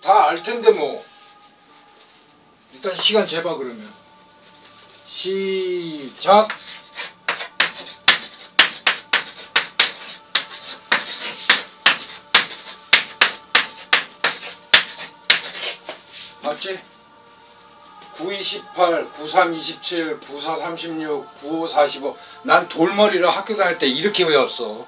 다 알 텐데 뭐. 일단 시간 재봐 그러면. 시작. 맞지? 92, 18, 93, 27, 94, 36, 95, 45. 난 돌머리를 학교 다닐 때 이렇게 외웠어.